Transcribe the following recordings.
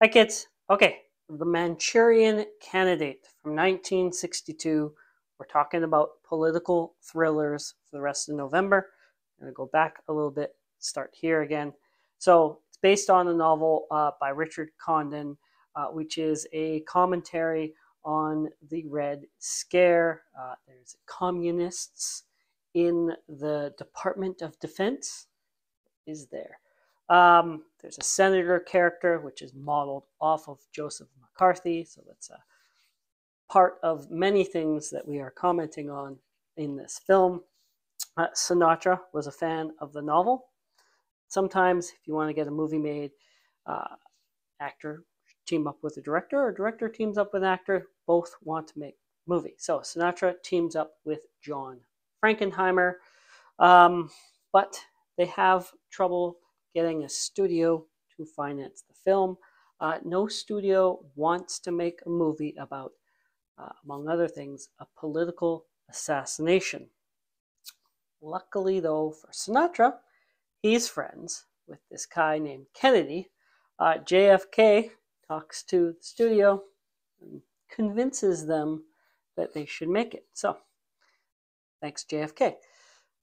Hi, kids. Okay, The Manchurian Candidate from 1962. We're talking about political thrillers for the rest of November. I'm going to go back a little bit, start here again. So, it's based on a novel uh, by Richard Condon, uh, which is a commentary on the Red Scare. Uh, there's communists in the Department of Defense. Is there? Um, there's a senator character, which is modeled off of Joseph McCarthy. So that's a part of many things that we are commenting on in this film. Uh, Sinatra was a fan of the novel. Sometimes, if you want to get a movie made, uh, actor team up with a director, or director teams up with actor. Both want to make movie. So Sinatra teams up with John Frankenheimer, um, but they have trouble getting a studio to finance the film. Uh, no studio wants to make a movie about, uh, among other things, a political assassination. Luckily, though, for Sinatra, he's friends with this guy named Kennedy. Uh, JFK talks to the studio and convinces them that they should make it. So, thanks, JFK.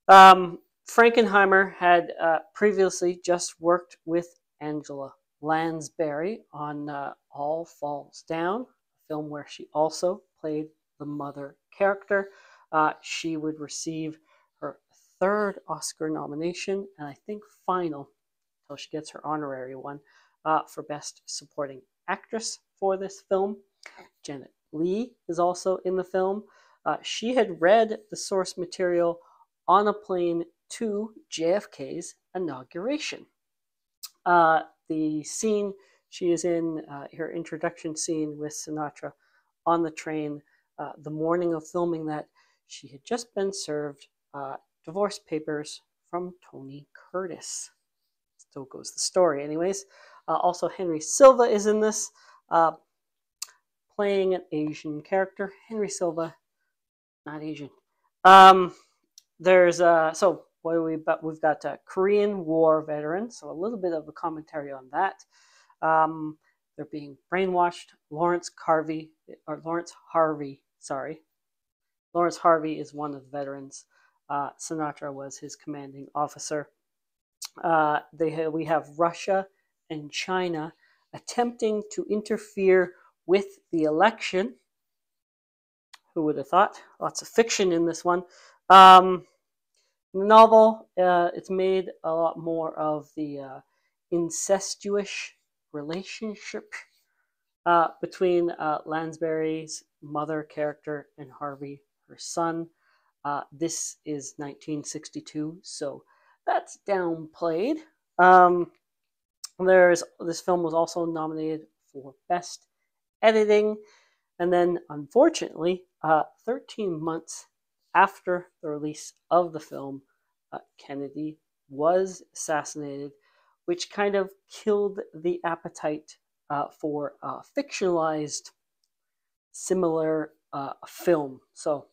Um, Frankenheimer had uh, previously just worked with Angela Lansbury on uh, All Falls Down, a film where she also played the mother character. Uh, she would receive her third Oscar nomination, and I think final, until she gets her honorary one, uh, for Best Supporting Actress for this film. Janet Leigh is also in the film. Uh, she had read the source material on a plane to JFK's inauguration. Uh, the scene she is in, uh, her introduction scene with Sinatra on the train, uh, the morning of filming that, she had just been served uh, divorce papers from Tony Curtis. So goes the story, anyways. Uh, also, Henry Silva is in this, uh, playing an Asian character. Henry Silva, not Asian. Um, there's uh, so we but we've got a Korean War veteran, so a little bit of a commentary on that. Um, they're being brainwashed. Lawrence Harvey or Lawrence Harvey, sorry, Lawrence Harvey is one of the veterans. Uh, Sinatra was his commanding officer. Uh, they have, we have Russia and China attempting to interfere with the election. Who would have thought? Lots of fiction in this one. Um, novel, uh, it's made a lot more of the uh, incestuous relationship uh, between uh, Lansbury's mother character and Harvey, her son. Uh, this is 1962, so that's downplayed. Um, there's this film was also nominated for best editing, and then unfortunately, uh, 13 months after the release of the film, uh, Kennedy was assassinated, which kind of killed the appetite uh, for a fictionalized similar uh, film. So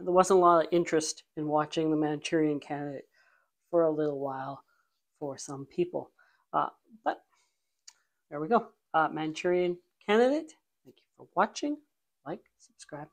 there wasn't a lot of interest in watching The Manchurian Candidate for a little while for some people. Uh, but there we go. Uh, Manchurian Candidate. Thank you for watching. Like, subscribe.